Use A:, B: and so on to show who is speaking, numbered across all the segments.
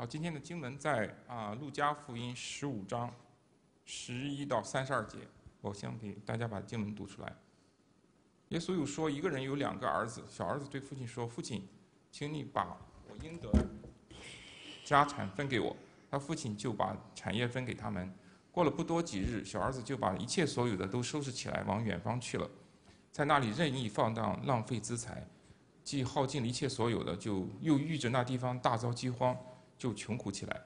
A: 好，今天的经文在啊路加福音十五章十一到三十二节，我先给大家把经文读出来。耶稣有说，一个人有两个儿子，小儿子对父亲说：“父亲，请你把我应得的家产分给我。”他父亲就把产业分给他们。过了不多几日，小儿子就把一切所有的都收拾起来，往远方去了，在那里任意放荡，浪费资财，既耗尽了一切所有的，就又遇着那地方大遭饥荒。就穷苦起来，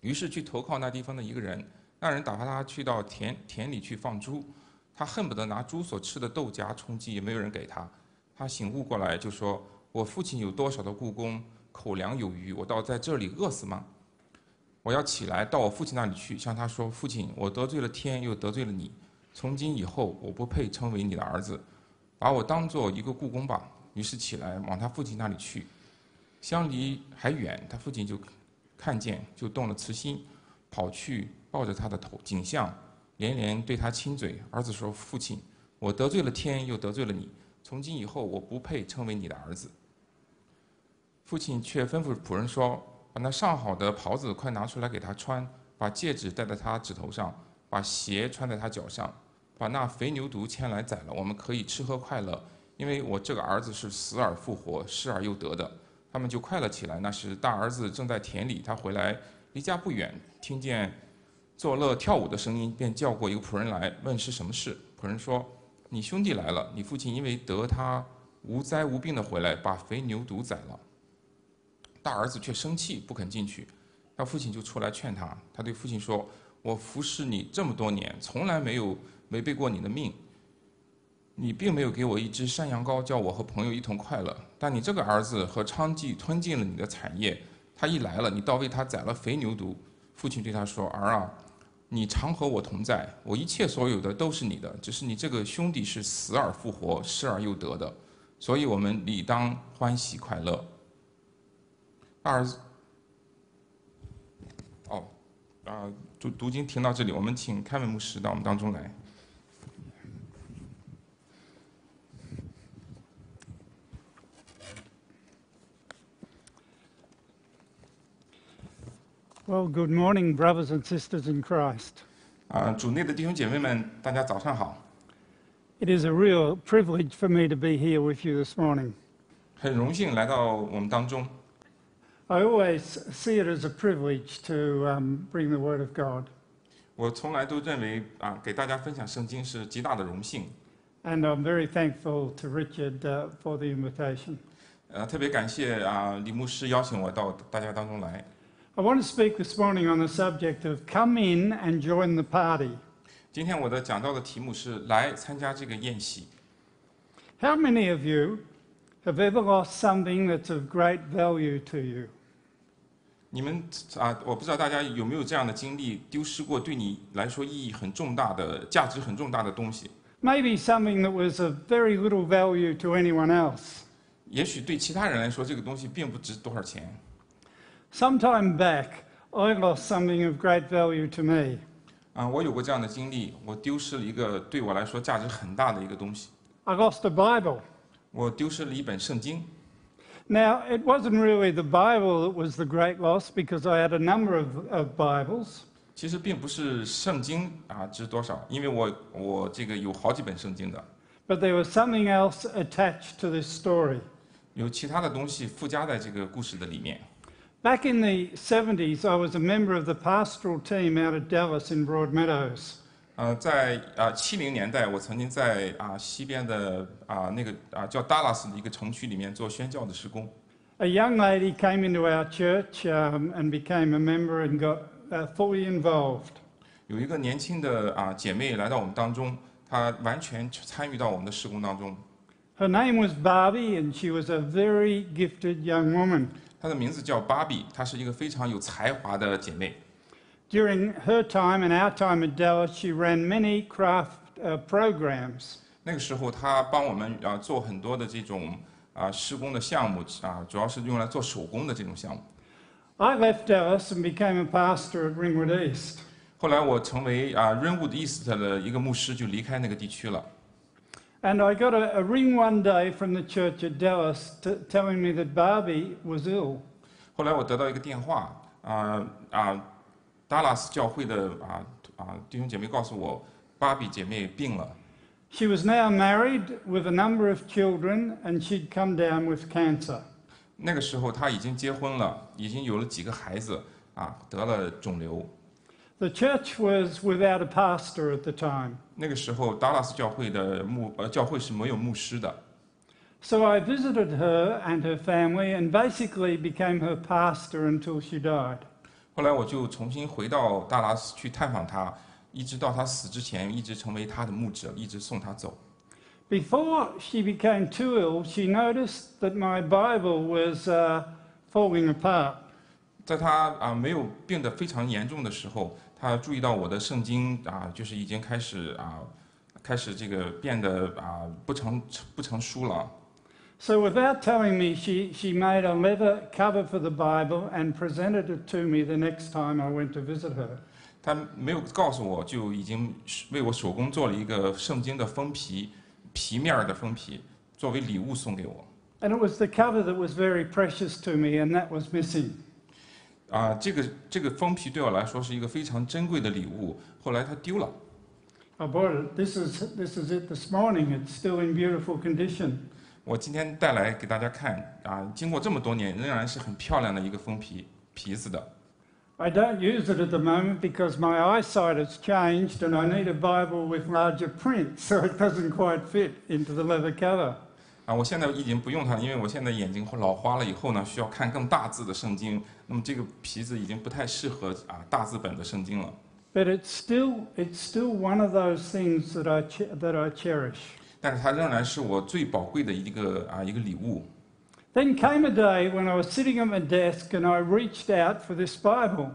A: 于是去投靠那地方的一个人，那人打发他去到田田里去放猪，他恨不得拿猪所吃的豆荚充饥，也没有人给他。他醒悟过来，就说：“我父亲有多少的故宫，口粮有余，我倒在这里饿死吗？我要起来到我父亲那里去，向他说：父亲，我得罪了天，又得罪了你，从今以后我不配称为你的儿子，把我当做一个故宫吧。”于是起来往他父亲那里去。相离还远，他父亲就看见，就动了慈心，跑去抱着他的头颈项，连连对他亲嘴。儿子说：“父亲，我得罪了天，又得罪了你，从今以后我不配称为你的儿子。”父亲却吩咐仆人说：“把那上好的袍子快拿出来给他穿，把戒指戴在他指头上，把鞋穿在他脚上，把那肥牛犊牵来宰了，我们可以吃喝快乐，因为我这个儿子是死而复活，失而又得的。”他们就快乐起来。那时大儿子正在田里，他回来离家不远，听见作乐跳舞的声音，便叫过一个仆人来问是什么事。仆人说：“你兄弟来了，你父亲因为得他无灾无病的回来，把肥牛犊宰了。”大儿子却生气，不肯进去。他父亲就出来劝他。他对父亲说：“我服侍你这么多年，从来没有违背过你的命。”你并没有给我一只山羊羔，叫我和朋友一同快乐。但你这个儿子和娼妓吞进了你的产业，他一来了，你倒为他宰了肥牛犊。父亲对他说：“儿啊，你常和我同在，我一切所有的都是你的。只是你这个兄弟是死而复活，失而又得的，所以我们理当欢喜快乐。”儿子，哦，啊，读读经听到这里，我们请开文牧师到我们当中来。
B: Well, good morning, brothers and sisters in Christ.
A: 啊，主内的弟兄姐妹们，大家早上好。
B: It is a real privilege for me to be here with you this morning.
A: 很荣幸来到我们当中。
B: I always see it as a privilege to um, bring the Word of God.
A: 我从来都认为啊，给大家分享圣经是极大的荣幸。
B: And I'm very thankful to Richard uh, for the invitation.
A: 呃，特别感谢啊，李牧师邀请我到大家当中来。
B: I want to speak this morning on the subject of come in and join the party.
A: 今天我的讲到的题目是来参加这个宴席。
B: How many of you have ever lost something that's of great value to you?
A: 你们啊，我不知道大家有没有这样的经历，丢失过对你来说意义很重大的、价值很重大的东西。
B: Maybe something that was of very little value to anyone else.
A: 也许对其他人来说，这个东西并不值多少钱。
B: Some time back, I lost something of great value to me.
A: 啊，我有过这样的经历，我丢失了一个对我来说价值很大的一个东西，
B: I lost a Bible.
A: 我丢失了一本圣经。
B: Now, it wasn't really the Bible that was the great loss because I had a number of, of Bibles.
A: 其实并不是圣经啊值多少，因为我我这个有好几本圣经的，
B: But there was something else attached to this story.
A: 有其他的东西附加在这个故事的里面。
B: Back in the 70s, I was a member of the pastoral team out of Dallas in Broadmeadows.
A: 呃，在啊七零年代，我曾经在啊西边的啊那个啊叫 Dallas 的一个城区里面做宣教的施工。
B: A young lady came into our church um, and became a member and got uh, fully involved.
A: 有一个年轻的啊姐妹来到我们当中，她完全参与到我们的施工当中。
B: Her name was Barbie, and she was a very gifted young woman.
A: 她的名字叫芭比，她是一个非常有才华的姐妹。
B: During her time and our time at Dallas, she ran many craft uh, programs.
A: 那个时候，她帮我们啊做很多的这种啊施工的项目啊，主要是用来做手工的这种项目。
B: I left Dallas and became a pastor at Ringwood East.
A: 后来我成为啊 Rainwood East 的一个牧师，就离开那个地区了。
B: And I got a, a ring one day from the church at Dallas t- telling me that Barbie was ill.
A: 后来我得到一个电话，啊啊，达拉斯教会的啊啊弟兄姐妹告诉我，芭比姐妹病了。
B: She was now married with a number of children, and she'd come down with cancer.
A: 那个时候她已经结婚了，已经有了几个孩子，啊，得了肿瘤。
B: The church was without a pastor at the time.
A: 那个时候达拉斯教会的牧呃教会是没有牧师的，
B: So I visited her and her family and basically became her pastor until she died.
A: 后来我就重新回到达拉斯去探访她，一直到她死之前，一直成为她的牧者，一直送她走。
B: Before she became too ill, she noticed that my Bible was uh, falling apart.
A: 在她啊没有病得非常严重的时候， 她注意到我的圣经啊，就是已经开始啊，开始这个变得啊不成不成书了。
B: So without telling me, she, she made a leather cover for the Bible and presented it to me the next time I went to visit her.
A: 她没有告诉我，就已经为我手工做了一个圣经的封皮，皮面儿的封皮，作为礼物送给我。
B: And it was the cover that was very precious to me, and that was missing.
A: 啊，这个这个封皮对我来说是一个非常珍贵的礼物，后来它丢了。
B: I bought it. This is, this is it this morning. It's still in beautiful condition.
A: 我今天带来给大家看啊，经过这么多年，仍然是很漂亮的一个封皮皮子的。
B: I don't use it at the moment because my eyesight has changed and I need a Bible with larger print, so it doesn't quite fit into the leather cover.
A: 啊，我现在已经不用它了，因为我现在眼睛老花了，以后呢需要看更大字的圣经，那么这个皮子已经不太适合啊大字本的圣经了。
B: But it's still, it's still one of those things that I, che- that I cherish.
A: 但是它仍然是我最宝贵的一个啊一个礼物。
B: Then came a day when I was sitting at my desk and I reached out for this Bible.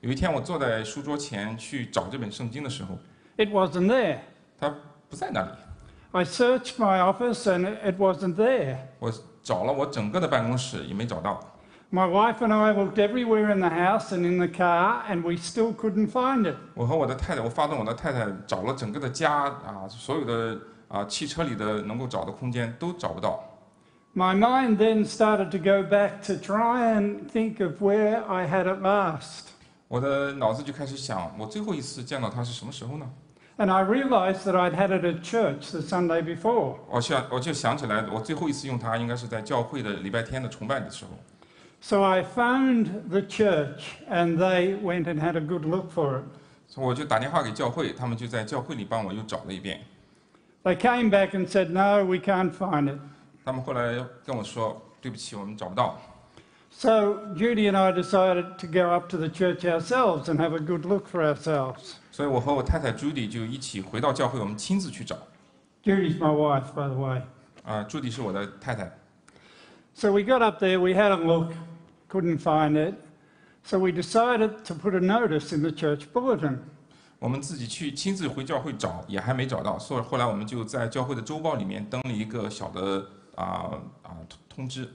A: 有一天我坐在书桌前去找这本圣经的时候，
B: It wasn't there.
A: 它不在那里。
B: I searched my office and it it wasn't there.
A: 我找了我整个的办公室也没找到。
B: My wife and I looked everywhere in the house and in the car and we still couldn't find it.
A: 我和我的太太，我发动我的太太找了整个的家啊，所有的啊汽车里的能够找的空间都找不到。
B: My mind then started to go back to try and think of where I had it last.
A: 我的脑子就开始想，我最后一次见到他是什么时候呢？
B: And I realised that I'd had it at church the Sunday before.
A: 我想我就想起来，我最后一次用它应该是在教会的礼拜天的崇拜的时候。
B: So I phoned the church and they went and had a good look for it.
A: 所以我就打电话给教会，他们就在教会里帮我又找了一遍。
B: They came back and said, No, we can't find it.
A: 他们后来跟我说，对不起，我们找不到。
B: So Judy and I decided to go up to the church ourselves and have a good look for ourselves.
A: 所以我和我太太 Judy 就一起回到教会，我们亲自去找。
B: Judy's my wife, by the way.
A: 啊、朱迪是我的太太。
B: So we got up there, we had a look, couldn't find it. So we decided to put a notice in the church bulletin.
A: 我们自己去亲自回教会找，也还没找到，所以后来我们就在教会的周报里面登了一个小的啊啊、通通知。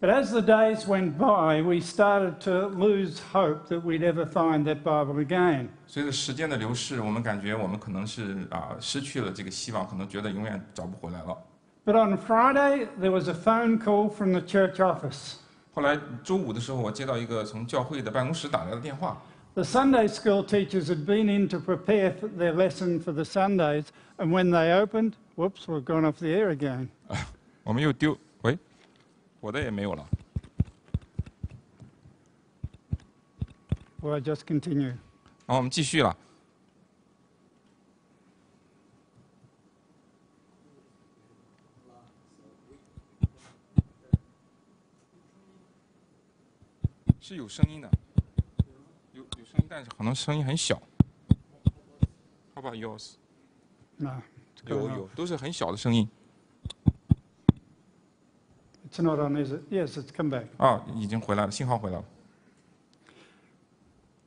B: But as the days went by, we started to lose hope that we'd ever find that Bible again.
A: 随着时间的流逝，我们感觉我们可能是啊、失去了这个希望，可能觉得永远找不回来了。
B: But on Friday, there was a phone call from the church office.
A: 后来周五的时候，我接到一个从教会的办公室打来的电话，
B: The Sunday school teachers had been in to prepare for their lesson for the Sundays, and when they opened, whoops, we've gone off the air again.
A: 我们又丢，喂， 我的也没有了。
B: We'll just continue.
A: 好，我们继续了。是有声音的，有有声音，但是可能声音很小。How about yours?
B: 那
A: 有有都是很小的声音。
B: It's not on, is it? Yes, it's come back.
A: 啊，已经回来了，信号回来了。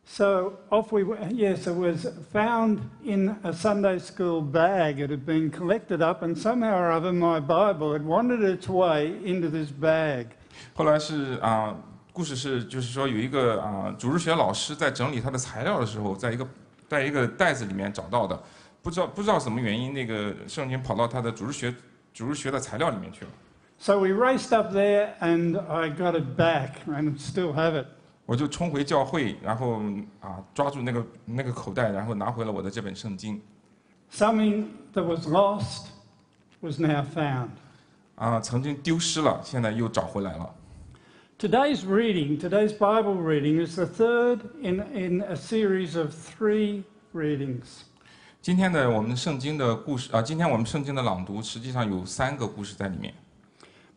B: So off we went. Yes, it was found in a Sunday school bag. It had been collected up, and somehow or other, my Bible had wandered its way into this bag.
A: 后来是啊、故事是就是说有一个啊、主日学老师在整理他的材料的时候，在一个在一个袋子里面找到的，不知道不知道什么原因，那个圣经跑到他的主日学主日学的材料里面去了。
B: So we raced up there and I got it back and still have it.
A: 我就冲回教会，然后啊抓住那个那个口袋，然后拿回了我的这本圣经。
B: Something that was lost was now found.
A: 啊，曾经丢失了，现在又找回来了。
B: Today's reading, today's Bible reading, is the third in, in a series of three readings.
A: 今天的我们圣经的故事啊，今天我们圣经的朗读实际上有三个故事在里面。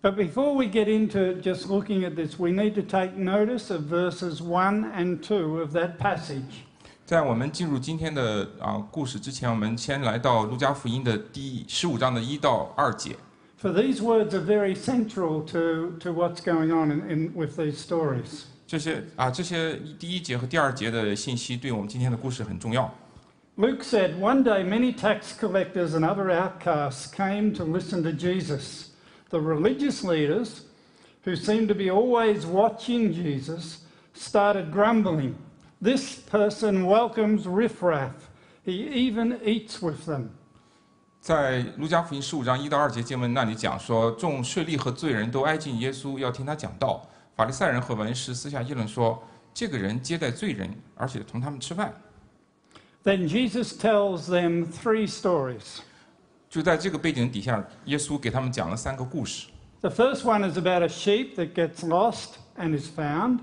B: But before we get into just looking at this, we need to take notice of verses 1 and 2 of that passage.
A: 在我们进入今天的啊故事之前，我们先来到路加福音的第十五章的一到二节。
B: For these words are very central to, to what's going on in, in, with these stories.
A: 这些啊这些第一节和第二节的信息对我们今天的故事很重要。
B: Luke said, One day many tax collectors and other outcasts came to listen to Jesus. The religious leaders, who seemed to be always watching Jesus, started grumbling. This person welcomes riffraff. He even eats with them.
A: 在路加福音十五章一到二节经文那里讲说，众税吏和罪人都挨近耶稣，要听他讲道。法利赛人和文士私下议论说，这个人接待罪人，而且同他们吃饭。
B: Then Jesus tells them three stories.
A: 就在这个背景底下，耶稣给他们讲了三个故事。
B: The first one is about a sheep that gets lost and is found.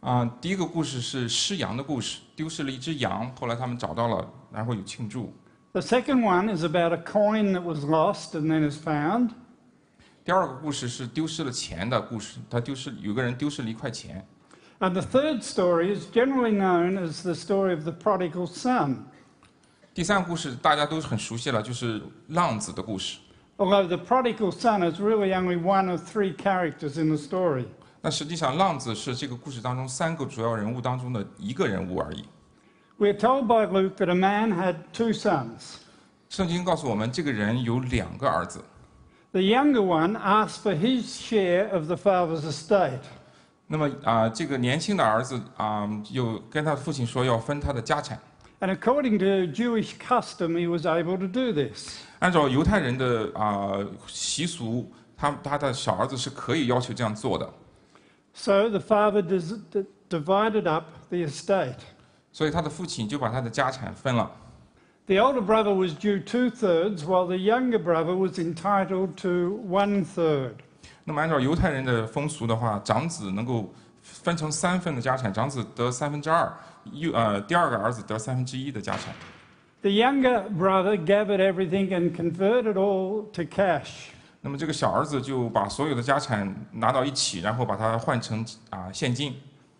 A: 啊、第一个故事是失羊的故事，丢失了一只羊，后来他们找到了，然后有庆祝。
B: The second one is about a coin that was lost and then is found.
A: 第二个故事是丢失了钱的故事，他丢失有个人丢失了一块钱。
B: And the third story is generally known as the story of the prodigal son.
A: 第三个故事大家都很熟悉了，就是浪子的故事。
B: Although the prodigal son is really only one of three characters in the story.
A: 那实际上，浪子是这个故事当中三个主要人物当中的一个人物而已。
B: We're told by Luke that a man had two sons.
A: 圣经告诉我们，这个人有两个儿子。
B: The younger one asked for his share of the father's estate.
A: 那么啊、这个年轻的儿子啊、又跟他的父亲说要分他的家产。
B: And according to Jewish custom, he was able to do this.
A: 按照犹太人的啊、习俗，他他的小儿子是可以要求这样做的。
B: So the father dis- d- divided up the estate.
A: 所以他的父亲就把他的家产分了。
B: The older brother was due two thirds, while the younger brother was entitled to one third.
A: 那么按照犹太人的风俗的话，长子能够分成三份的家产，长子得三分之二， 右呃第二个儿子得三分之一的家产。
B: The younger brother gathered everything and converted all to cash.
A: 那么这个小儿子就把所有的家产拿到一起，然后把它换成啊现金。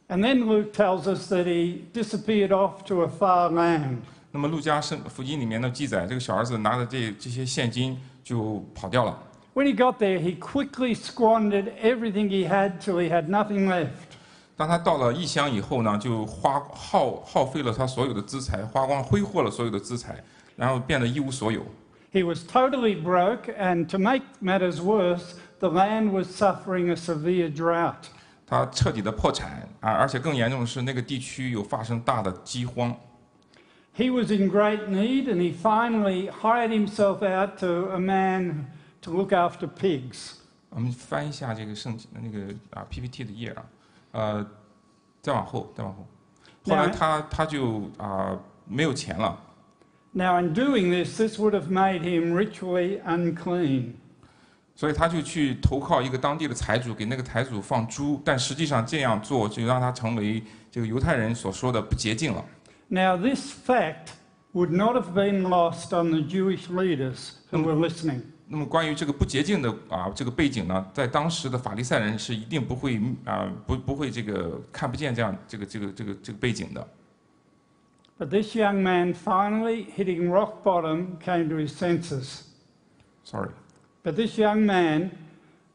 B: And then Luke tells us that he disappeared off to a far land.
A: 那么路加圣福音里面的记载，这个小儿子拿着这这些现金就跑掉了。
B: When he got there, he quickly squandered everything he had till he had nothing left.
A: 当他到了异乡以后呢，就花耗耗费了他所有的资财，花光挥霍了所有的资财，然后变得一无所有。
B: He was totally broke, and to make matters worse, the land was suffering a severe drought.
A: 他彻底的破产啊，而且更严重的是，那个地区有发生大的饥荒。
B: He was in great need, and he finally hired himself out to a man to look after pigs.
A: 我们翻一下这个圣经那个啊 PPT 的页啊， 呃，再往后，再往后。后来他他就啊没有钱了
B: ，Now, in doing this, this would have made him ritually unclean.
A: 所以他就去投靠一个当地的财主，给那个财主放猪。但实际上这样做就让他成为这个犹太人所说的不洁净了。
B: Now, this fact would not have been lost on the Jewish leaders who were listening.
A: 那么关于这个不洁净的啊这个背景呢，在当时的法利赛人是一定不会啊不不会这个看不见这样这个这个这个这个背景的。
B: But this young man finally, hitting rock bottom, came to his senses. Sorry，But this young man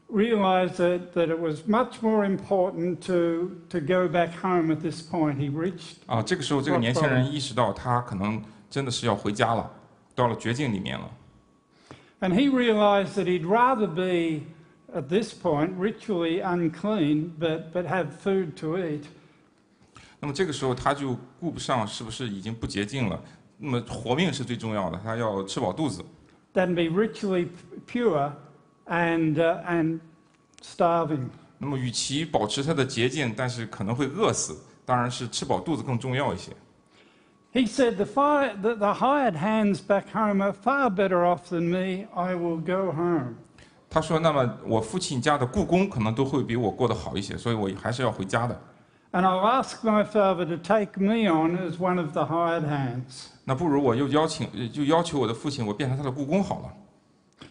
B: realized that, that it was much more important to, to go back home at this point. He reached,
A: 啊，这个时候这个年轻人意识到他可能真的是要回家了，到了绝境里面了。
B: and he realized that he'd rather be, at this point, ritually unclean, but, but have food to eat,
A: 那么这个时候他就顾不上是不是已经不洁净了，那么活命是最重要的，他要吃饱肚子，
B: than be ritually p- pure and, uh, and starving.
A: 那么，与其保持他的洁净，但是可能会饿死，当然是吃饱肚子更重要一些。
B: He said, the, fire, the, the hired hands back home are far better off than me. I will go home.
A: 他说：“那么我父亲家的雇工可能都会比我过得好一些，所以我还是要回家的。
B: And I'll ask my father to take me on as one of the hired hands.
A: 那不如我又邀请，呃就要求我的父亲，我变成他的雇工好了。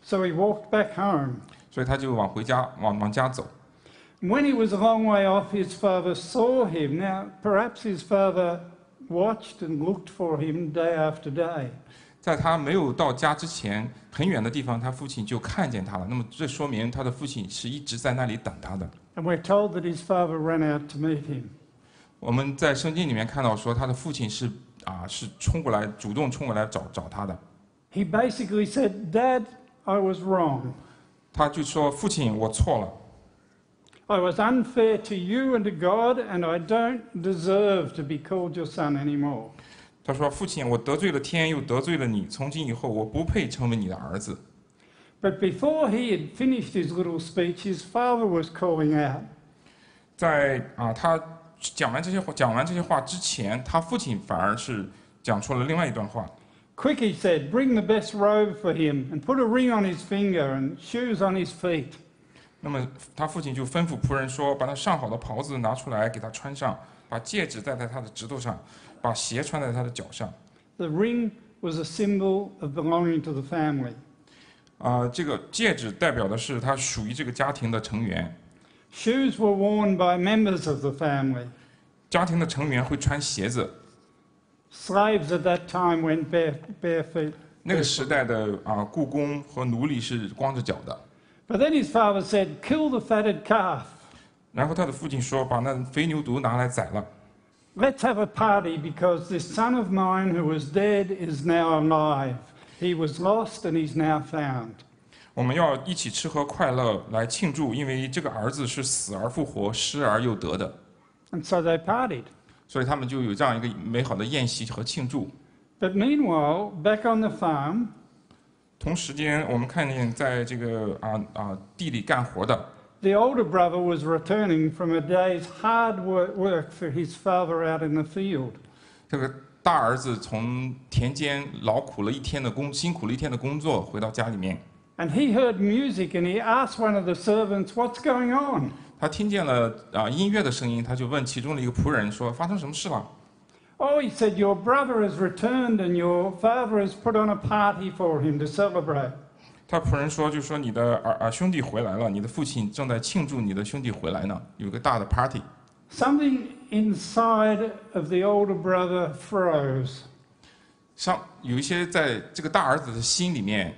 B: So he walked back home.
A: 所以他就往回家，往往家走。
B: When he was a long way off, his father saw him. Now, perhaps his father watched and looked for him day after day.
A: 在他没有到家之前，很远的地方，他父亲就看见他了。那么这说明他的父亲是一直在那里等他的。
B: And we're told that his father ran out to meet him.
A: 我们在圣经里面看到说，他的父亲是啊是冲过来，主动冲过来找找他的。
B: He basically said, Dad, I was wrong.
A: 他就说：“父亲，我错了，
B: I was unfair to you and to God, and I don't deserve to be called your son anymore.
A: 他说：“父亲，我得罪了天，又得罪了你。从今以后，我不配成为你的儿子。
B: But before he had finished his little speech, his father was calling out.
A: 在”啊，他讲完这些话，讲完这些话之前，他父亲反而是讲出了另外一段话。
B: Quick, he said, bring the best robe for him and put a ring on his finger and shoes on his feet.
A: 那么他父亲就吩咐仆人说：“把他上好的袍子拿出来给他穿上，把戒指戴在他的指头上，把鞋穿在他的脚上。
B: The ring was a symbol of belonging to the family.
A: 啊、这个戒指代表的是他属于这个家庭的成员。
B: Shoes were worn by members of the family.
A: 家庭的成员会穿鞋子。
B: Slaves at that time went bare, bare feet.
A: 那个时代的啊、雇工和奴隶是光着脚的。
B: But then his father said, kill the fatted calf.
A: 然后他的父亲说：“把那肥牛犊拿来宰了，
B: Let's have a party because this son of mine who was dead is now alive. He was lost and he's now found.
A: 我们要一起吃喝快乐来庆祝，因为这个儿子是死而复活、失而又得的。
B: And so they partied.
A: 所以他们就有这样一个美好的宴席和庆祝。
B: But meanwhile, back on the farm,
A: 同时间，我们看见在这个啊啊地里干活的
B: the older brother was returning from a day's hard work, for his father out in the field.
A: 这个大儿子从田间劳苦了一天的工，辛苦了一天的工作，回到家里面
B: ，And he heard music and he asked one of the servants, What's going on?
A: 他听见了啊音乐的声音，他就问其中的一个仆人说：“发生什么事了
B: Oh, he said, Your brother has returned and your father has put on a party for him to celebrate.？”
A: 他仆人说：“就说你的儿啊兄弟回来了，你的父亲正在庆祝你的兄弟回来呢，有个大的 party。
B: Something inside of the older brother froze.
A: 上有一些在这个大儿子的心里面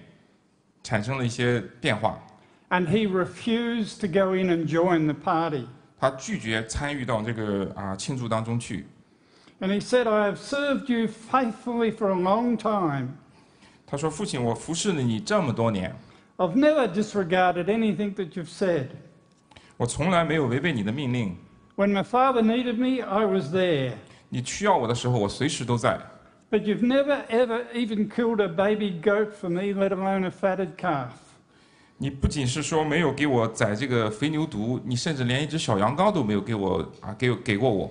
A: 产生了一些变化，
B: And he refused to go in and join the party.
A: 他拒绝参与到这个啊庆祝当中去。
B: And he said, I have served you faithfully for a long time.
A: 他说：“父亲，我服侍了你这么多年，
B: I've never disregarded anything that you've said.
A: 我从来没有违背你的命令。
B: When my father needed me, I was there.
A: 你需要我的时候，我随时都在。
B: But you've never, ever even killed a baby goat for me, let alone a fatted calf.
A: 你不仅是说没有给我宰这个肥牛犊，你甚至连一只小羊羔都没有给我啊，给给过我。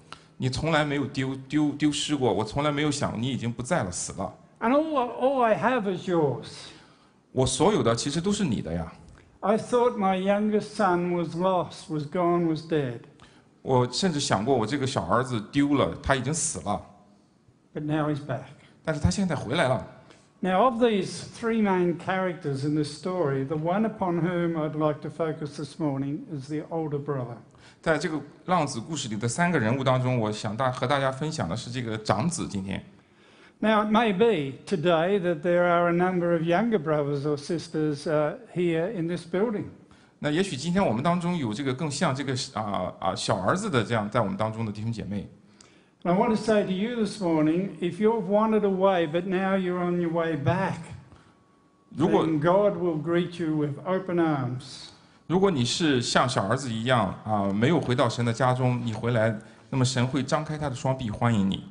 A: 你从来没有丢丢丢失过，我从来没有想你已经不在了，死了。
B: And all, all I have is yours.
A: 我所有的其实都是你的呀。
B: I thought my youngest son was lost, was gone, was dead.
A: 我甚至想过，我这个小儿子丢了，他已经死了，
B: But now he's back.
A: 但是他现在回来了。
B: Now, of these three main characters in this story, the one upon whom I'd like to focus this morning is the older brother.
A: 在这个浪子故事里的三个人物当中，我想大和大家分享的是这个长子。今天，
B: Now, it may be today that there are a number of younger brothers or sisters uh, here in this building.
A: 那也许今天我们当中有这个更像这个啊啊小儿子的这样在我们当中的弟兄姐妹，
B: And I want to say to you this morning if you've wandered away but now you're on your way back,
A: 如果
B: then God will greet you with open arms.
A: 如果你是像小儿子一样啊没有回到神的家中，你回来，那么神会张开他的双臂欢迎你。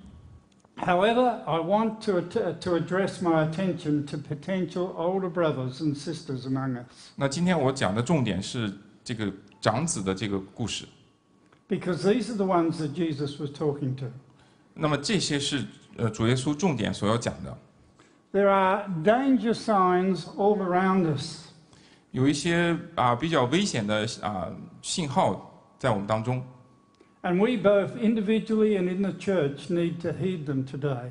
B: However, I want to, att- to address my attention to potential older brothers and sisters among us.
A: 那今天我讲的重点是这个长子的这个故事。
B: Because these are the ones that Jesus was talking to.
A: 那么这些是呃主耶稣重点所要讲的，
B: There are danger signs all around us.
A: 有一些啊比较危险的啊信号在我们当中
B: ，And we both individually and in the church need to heed them today.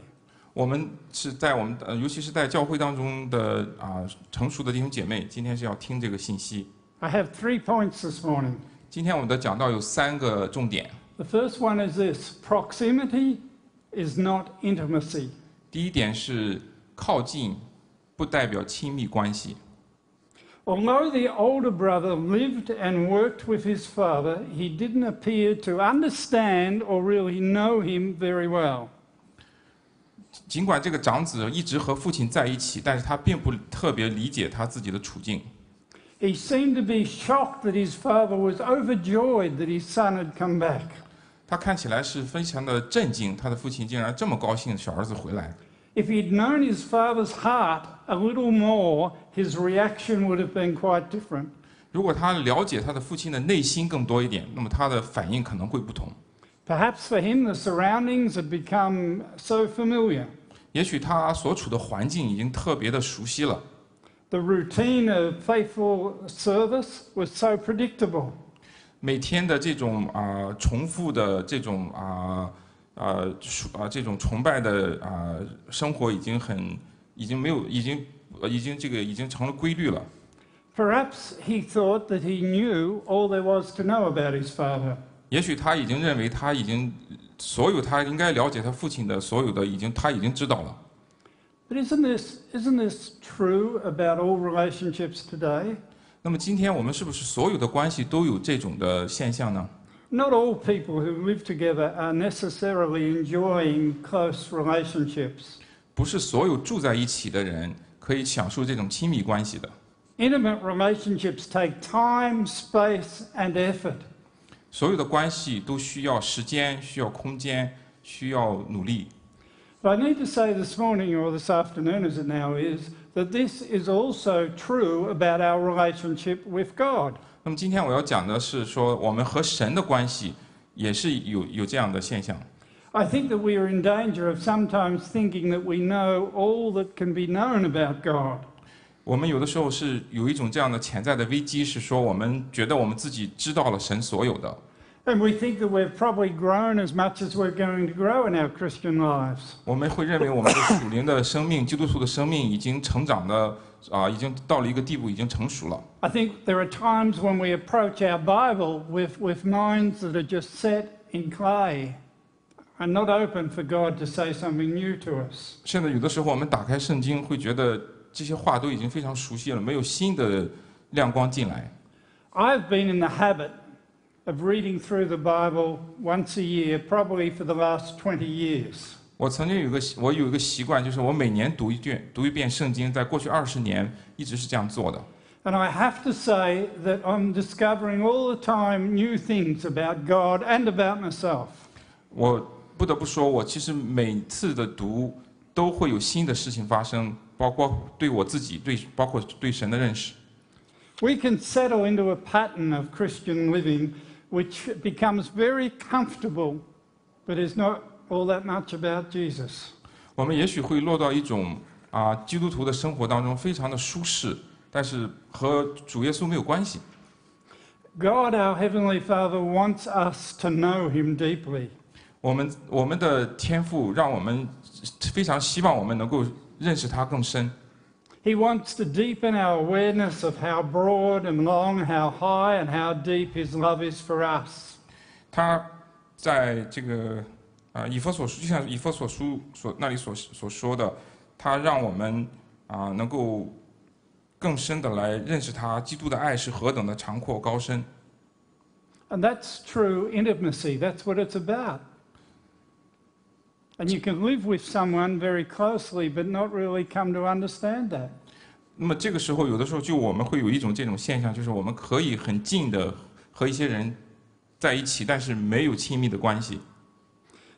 A: 我们是在我们呃尤其是在教会当中的啊成熟的弟兄姐妹，今天是要听这个信息。
B: I have three points this morning.
A: 今天我们的讲到有三个重点
B: ，The first one is this proximity is not intimacy.
A: 第一点是靠近，不代表亲密关系。
B: Although the older brother lived and worked with his father, he didn't appear to understand or really know him very well.
A: 尽管这个长子一直和父亲在一起，但是他并不特别理解他自己的处境。
B: He seemed to be shocked that his father was overjoyed that his son had come back.
A: 他看起来是非常的震惊，他的父亲竟然这么高兴小儿子回来。
B: If he'd known his father's heart a little more, his reaction would have been quite different.
A: 如果他了解他的父亲的内心更多一点，那么他的反应可能会不同。
B: Perhaps for him, the surroundings had become so familiar.
A: 也许他所处的环境已经特别的熟悉了，
B: The routine of faithful service was so predictable.
A: 每天的这种啊、重复的这种啊 啊属啊这种崇拜的啊、生活已经很已经没有已经呃已经这个已经成了规律了。
B: Perhaps he thought that he knew all there was to know about his father.
A: 也许他已经认为他已经所有他应该了解他父亲的所有的已经他已经知道了。
B: But isn't this, isn't this true about all relationships today?
A: 那么今天我们是不是所有的关系都有这种的现象呢？
B: Not all people who live together are necessarily enjoying close relationships.
A: 不是所有住在一起的人可以享受这种亲密关系的。
B: Intimate relationships take time, space, and effort.
A: 所有的关系都需要时间，需要空间，需要努力。
B: But I need to say this morning or this afternoon, as it now is, that this is also true about our relationship with God.
A: 那么今天我要讲的是说，我们和神的关系也是有有这样的现象。
B: I think that we are in danger of sometimes thinking that we know all that can be known about God.
A: 我们有的时候是有一种这样的潜在的危机，是说我们觉得我们自己知道了神所有的，
B: And we think that we've probably grown as much as we're going to grow in our Christian lives.
A: 我们会认为我们的属灵的生命、基督徒的生命已经成长的啊，已经到了一个地步，已经成熟了。
B: I think there are times when we approach our Bible with, with minds that are just set in clay and not open for God to say something new to us.
A: 甚至有的时候，我们打开圣经，会觉得这些话都已经非常熟悉了，没有新的亮光进来。
B: I've been in the habit of reading through the Bible once a year, probably for the last 20 years.
A: 我曾经有一个习我有一个习惯，就是我每年读一卷读一遍圣经，在过去二十年一直是这样做的。
B: And I have to say that I'm discovering all the time new things about God and about myself.
A: 我不得不说，我其实每次的读都会有新的事情发生，包括对我自己，对包括对神的认识。
B: We can settle into a pattern of Christian living which becomes very comfortable, but is not all that much about Jesus.
A: 我们也许会落到一种啊基督徒的生活当中，非常的舒适，但是和主耶稣没有关系。
B: God, our heavenly Father, wants us to know Him deeply.
A: 我们我们的天父让我们非常希望我们能够认识他更深。
B: he wants to deepen our awareness of how broad and long, how high and how deep His love is for us.
A: 他在这个啊、呃、以弗所书，就像以弗所书所那里所所说的，他让我们啊、呃、能够更深的来认识他，基督的爱是何等的长阔高深。
B: And that's true intimacy. That's what it's about. And you can live with someone very closely but not really come to understand that.
A: 那么这个时候，有的时候就我们会有一种这种现象，就是我们可以很近的和一些人在一起，但是没有亲密的关系。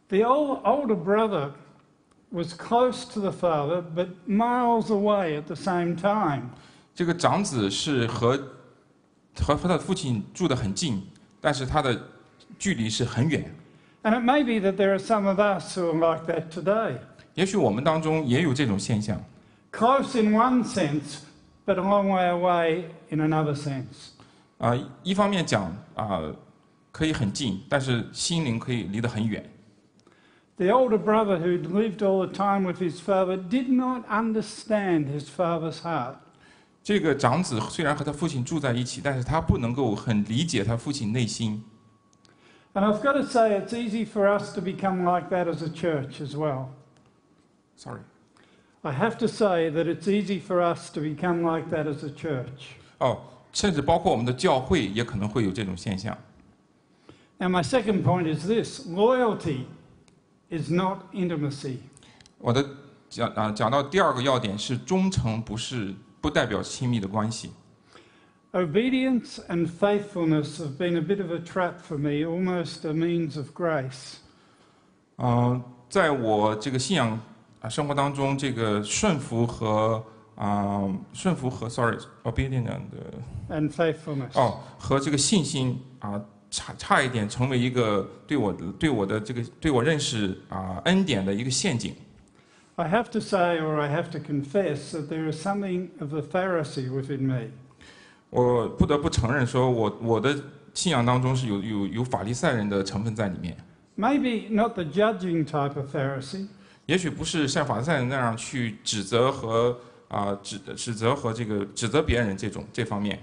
B: The old, older brother was close to the father but miles away at the same time.
A: 这个长子是和和他的父亲住得很近，但是他的距离是很远。
B: And it may be that there are some of us who are like that today.
A: 也许我们当中也有这种现象，
B: Close in one sense, but a long way away in another sense.
A: 啊、一方面讲啊、可以很近，但是心灵可以离得很远。
B: The older brother who'd lived all the time with his father did not understand his father's heart.
A: 这个长子虽然和他父亲住在一起，但是他不能够很理解他父亲内心。
B: And I've got to say, it's easy for us to become like that as a church as well.
A: Sorry，
B: I have to say that it's easy for us to become like that as a church.
A: 哦，甚至包括我们的教会也可能会有这种现象。
B: Now, my second point is this loyalty is not intimacy.
A: 我的讲啊讲到第二个要点是忠诚，不是不代表亲密的关系。
B: Obedience and faithfulness have been a bit of a trap for me, almost a means of grace.
A: 嗯、在我这个信仰啊生活当中，这个顺服和啊、顺服和 sorry obedient and
B: And faithfulness.
A: 哦和这个信心啊、差差一点成为一个对我的对我的这个对我认识啊、恩典的一个陷阱。
B: I have to say, or I have to confess, that there is something of a Pharisee within me.
A: 我不得不承认说我我的信仰当中是有有有法利赛人的成分在里面。
B: Maybe not the judging type of Pharisee,
A: 也许不是像法利赛人那样去指责和啊、指指责和这个指责别人这种这方面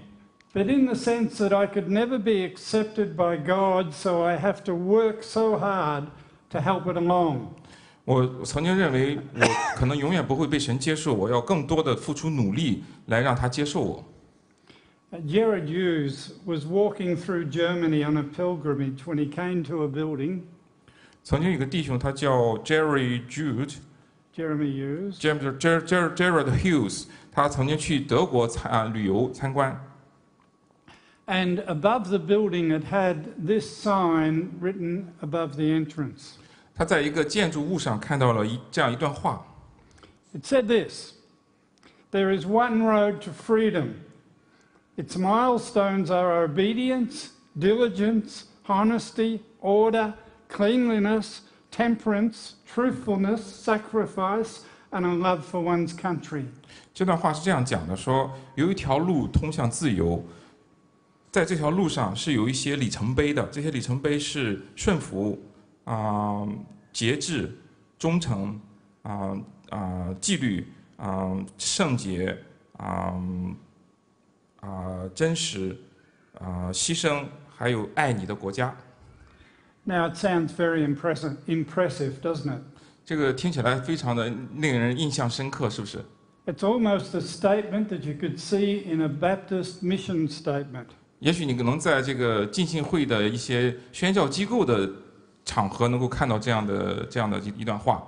B: ，but in the sense that I could never be accepted by God, so I have to work so hard to help it along.
A: 我曾经认为我可能永远不会被神接受，我要更多的付出努力来让他接受我。
B: Uh, Jared Hughes was walking through Germany on a pilgrimage when he came to a building,
A: 曾经有个弟兄，他叫 Jerry Jude，
B: Jeremy Hughes,
A: James Ger Ger Jared Hughes，他曾经去德国参啊旅游参观，
B: and above the building it had this sign written above the entrance.
A: 他在一个建筑物上看到了一这样一段话，
B: It said this There is one road to freedom. Its milestones are obedience, diligence, honesty, order, cleanliness, temperance, truthfulness, sacrifice, and a love for one's country.
A: 这段话是这样讲的：说有一条路通向自由，在这条路上是有一些里程碑的，这些里程碑是顺服、啊、节制、忠诚、啊、啊、纪律、啊、圣洁、啊、 啊、真实、啊、牺牲，还有爱你的国家。
B: Now, it sounds very impressive, impressive, doesn't it?
A: 这个听起来非常的令人印象深刻，是不是
B: ？It's almost a statement that you could see in a Baptist mission statement.
A: 也许你可能在这个浸信会的一些宣教机构的场合能够看到这样的这样的一一段话，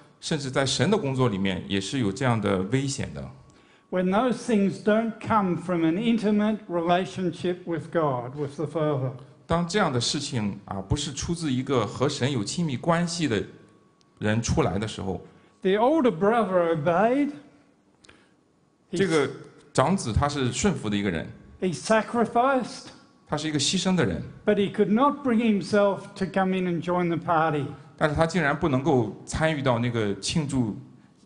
A: 甚至在神的工作里面也是有这样的危险的。
B: When those things don't come from an intimate relationship with God, with the Father.
A: 当这样的事情啊，不是出自一个和神有亲密关系的人出来的时候，
B: The older brother obeyed.
A: 这
B: He,
A: 个长子他是顺服的一个人，
B: he sacrificed,
A: 他是一个牺牲的人，
B: but he could not bring himself to come in and join the party.
A: 但是他竟然不能够参与到那个庆祝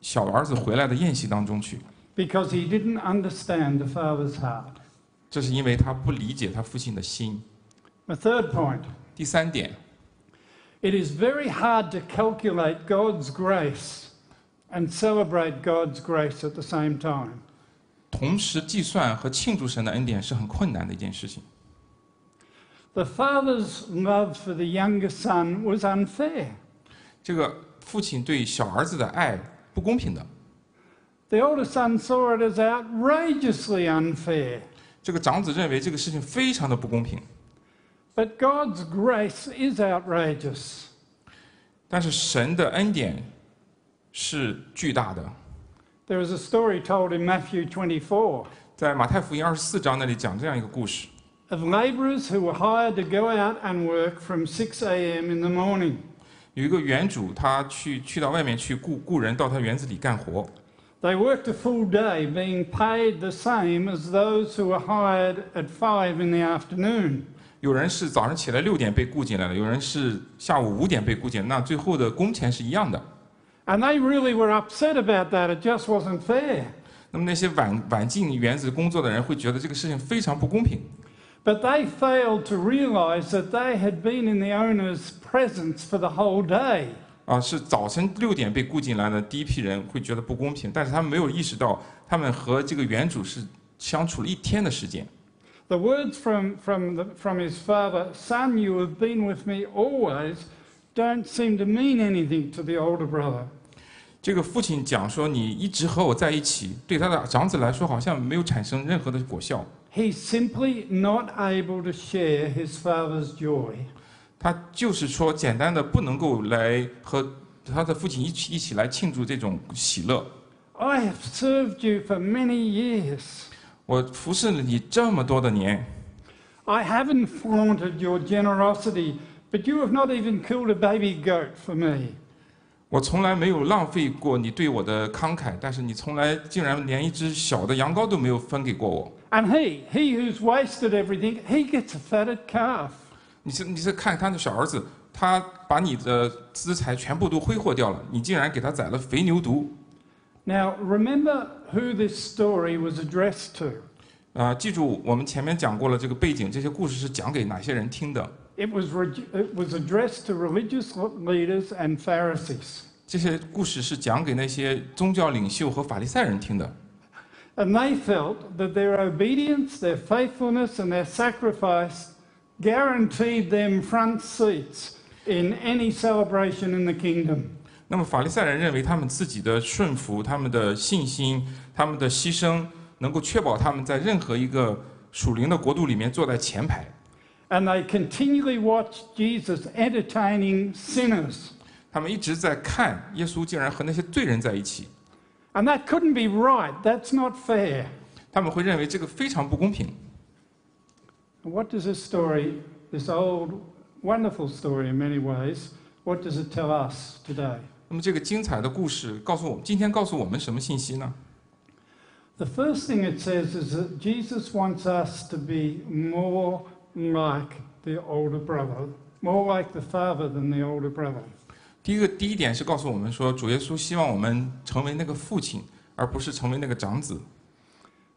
A: 小儿子回来的宴席当中去。
B: because he didn't understand the Father's heart.
A: 这是因为他不理解他父亲的心。
B: The third point
A: 第三点，
B: it is very hard to calculate God's grace and celebrate God's grace at the same time.
A: 同时计算和庆祝神的恩典是很困难的一件事情。
B: The father's love for the younger son was unfair.
A: 这个父亲对小儿子的爱不公平的，
B: The older son saw it as outrageously unfair.
A: 这个长子认为这个事情非常的不公平。
B: But God's grace is outrageous.
A: 但是神的恩典是巨大的，
B: There is a story told in Matthew 24
A: 在马太福音二十四章那里讲这样一个故事：
B: of labourers who were hired to go out and work from 6 a.m. in the morning.
A: 有一个园主，他去去到外面去雇雇人到他园子里干活
B: ，They worked a full day, being paid the same as those who were hired at five in the afternoon.
A: 有人是早上起来六点被雇进来的，有人是下午五点被雇进来，那最后的工钱是一样的。
B: And they really were upset about that. It just wasn't fair.
A: 那么那些晚晚进园子工作的人会觉得这个事情非常不公平，
B: But they failed to realize that they had been in the owner's presence for the whole day.
A: 啊，是早晨六点被雇进来的第一批人会觉得不公平，但是他们没有意识到，他们和这个园主是相处了一天的时间。
B: The words from from the, from his father, "Son, you have been with me always," don't seem to mean anything to the older brother.
A: 这个父亲讲说：“你一直和我在一起。”对他的长子来说，好像没有产生任何的果效。
B: He's simply not able to share his father's joy.
A: 他就是说，简单的不能够来和他的父亲一起一起来庆祝这种喜乐。
B: I have served you for many years.
A: 我服侍了你这么多的年，
B: I haven't flaunted your generosity, but you have not even killed a baby goat for me.
A: 我从来没有浪费过你对我的慷慨，但是你从来竟然连一只小的羊羔都没有分给过我。
B: And he, he who's wasted everything, he gets a fatted calf.
A: 你是你是看他的小儿子，他把你的资财全部都挥霍掉了，你竟然给他宰了肥牛犊。
B: Now, remember who this story was addressed to.
A: 啊、记住我们前面讲过了这个背景，这些故事是讲给哪些人听的？
B: It was, it was addressed to religious leaders and Pharisees.
A: 这些故事是讲给那些宗教领袖和法利赛人听的。
B: And they felt that their obedience, their faithfulness, and their sacrifice guaranteed them front seats in any celebration in the kingdom.
A: 那么法利赛人认为他们自己的顺服、他们的信心、他们的牺牲，能够确保他们在任何一个属灵的国度里面坐在前排。
B: And they continually watched Jesus entertaining sinners.
A: 他们一直在看耶稣竟然和那些罪人在一起，
B: And that couldn't be right. That's not fair.
A: 他们会认为这个非常不公平。
B: What does this story, this old, wonderful story in many ways, what does it tell us today?
A: 那么这个精彩的故事告诉我们，今天告诉我们什么信息呢？
B: The first thing it says is that Jesus wants us to be more like the older brother, more like the father than the older brother.
A: 第一个第一点是告诉我们说，主耶稣希望我们成为那个父亲，而不是成为那个长子。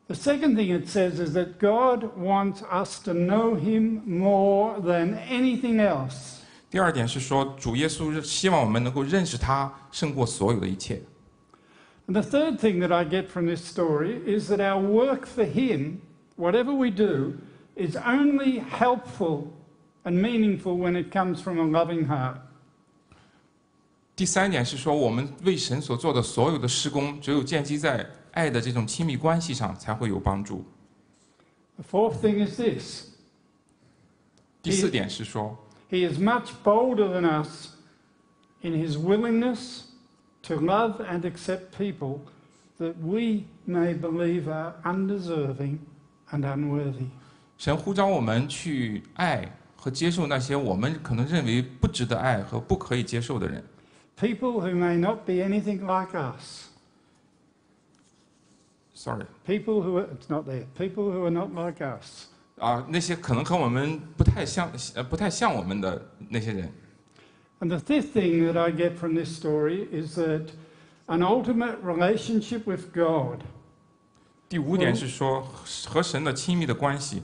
B: The second thing it says is that God wants us to know him more than anything else.
A: 第二点是说，主耶稣希望我们能够认识他，胜过所有的一切。
B: And the third thing that I get from this story is that our work for him, whatever we do, is only helpful and meaningful when it comes from a loving heart.
A: 第三点是说，我们为神所做的所有的事工，只有建基在爱的这种亲密关系上，才会有帮助。
B: The fourth thing is this.
A: 第四点是说
B: ，He is much bolder than us in his willingness to love and accept people that we may believe are undeserving and unworthy.
A: 神呼召我们去爱和接受那些我们可能认为不值得爱和不可以接受的人，
B: People who may not be anything like us.
A: sorry
B: People who are, it's not there. People who are not like us.
A: 啊，那些可能和我们不太像呃不太像我们的那些人。
B: And the fifth thing that I get from this story is that an ultimate relationship with God
A: 第五点是说和神的亲密的关系，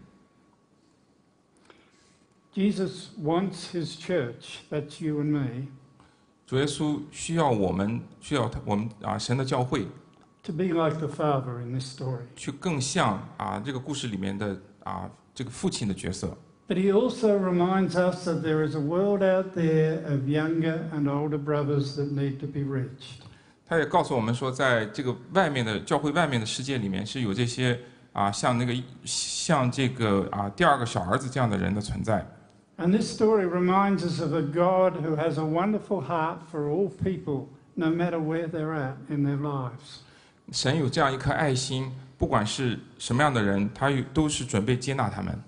B: Jesus wants his church, that's you and me,
A: 主耶稣需要我们，需要他我们啊神的教会
B: to be like the Father in this story.
A: 去更像啊这个故事里面的啊这个父亲的角色。
B: But he also reminds us that there is a world out there of younger and older brothers that need to be reached.
A: 他也告诉我们说，在这个外面的教会外面的世界里面，是有这些啊像那个像这个啊第二个小儿子这样的人的存在。
B: And this story reminds us of a God who has a wonderful heart for all people, no matter where they're at in their lives.
A: 神有这样一颗爱心，不管是什么样的人，他有都是准备接纳他们。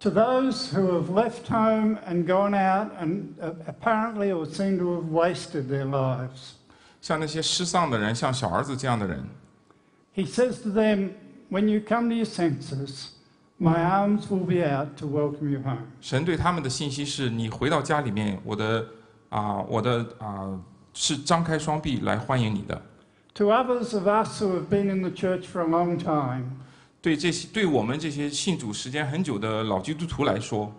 B: To those who have left home and gone out and uh, apparently or seem to have wasted their lives,
A: 像那些失丧的人，像小儿子这样的人，
B: he says to them, When you come to your senses, my arms will be out to welcome you home.
A: 神对他们的信息是：你回到家里面，我的啊、我的啊、是张开双臂来欢迎你的。
B: To others of us who have been in the church for a long time,
A: 对这些对我们这些信主时间很久的老基督徒来说，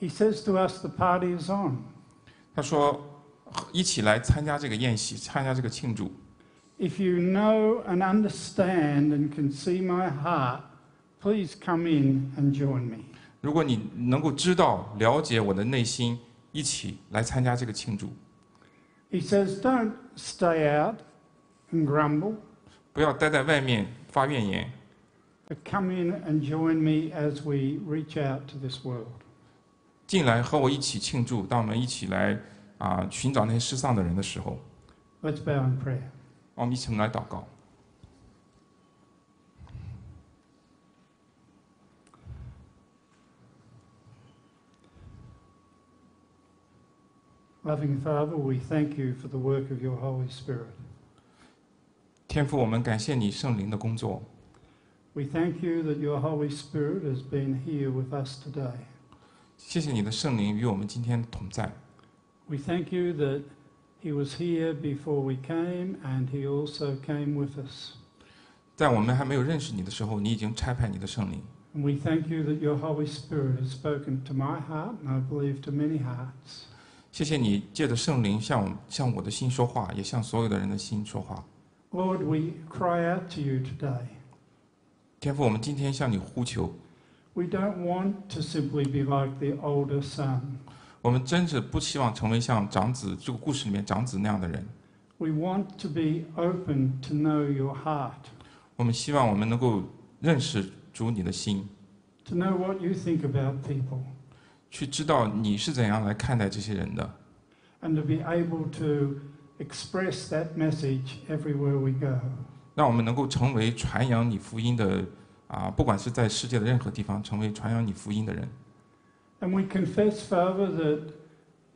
B: he says to us, the party is on.
A: 他说一起来参加这个宴席，参加这个庆祝。
B: If you know and understand and can see my heart, please come in and join me.
A: 如果你能够知道、了解我的内心，一起来参加这个庆祝。
B: He says, Don't stay out and grumble,
A: 不要待在外面发怨言，
B: but come in and join me as we reach out to this world.
A: 进来和我一起庆祝。当我们一起来啊、寻找那些失丧的人的时候，
B: Let's bow in prayer.
A: 让我们一起来祷告。
B: Loving Father, we thank you for the work of your Holy Spirit.
A: 天父，我们感谢你圣灵的工作，
B: We thank you that your Holy Spirit has been here with us today.
A: 谢谢你的圣灵与我们今天同在。
B: We thank you that he was here before we came and he also came with us.
A: 在我们还没有认识你的时候，你已经差派你的圣灵。
B: And we thank you that your Holy Spirit has spoken to my heart and I believe to many hearts.
A: 谢谢你借着圣灵向我向我的心说话，也向所有的人的心说话。
B: Lord, we cry out to you today.
A: 天父，我们今天向你呼求，
B: We don't want to simply be like the older son.
A: 我们真是不希望成为像长子这个故事里面长子那样的人。
B: We want to be open to know your heart,
A: 我们希望我们能够认识主你的心，
B: to know what you think about people,
A: 去知道你是怎样来看待这些人的，
B: and to be able to express that message everywhere we go.
A: 让我们能够成为传扬你福音的啊，不管是在世界的任何地方，成为传扬你福音的人。
B: And we confess, Father, that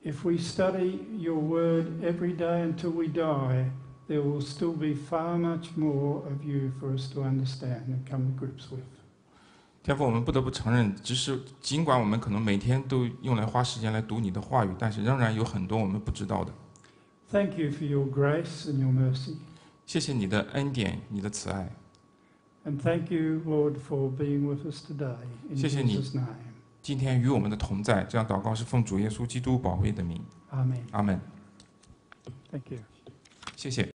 B: if we study your word every day until we die, there will still be far much more of you for us to understand and come to grips with.
A: 天父，我们不得不承认，即使尽管我们可能每天都用来花时间来读你的话语，但是仍然有很多我们不知道的。
B: Thank you for your grace and your mercy.
A: 谢谢你的恩典，你的慈爱。
B: And thank you, Lord, for being with us today. In
A: 谢谢你。今天与我们的同在，这样祷告是奉主耶稣基督宝贵的名
B: ，Amen.
A: 阿门。
B: Thank you.
A: 谢谢。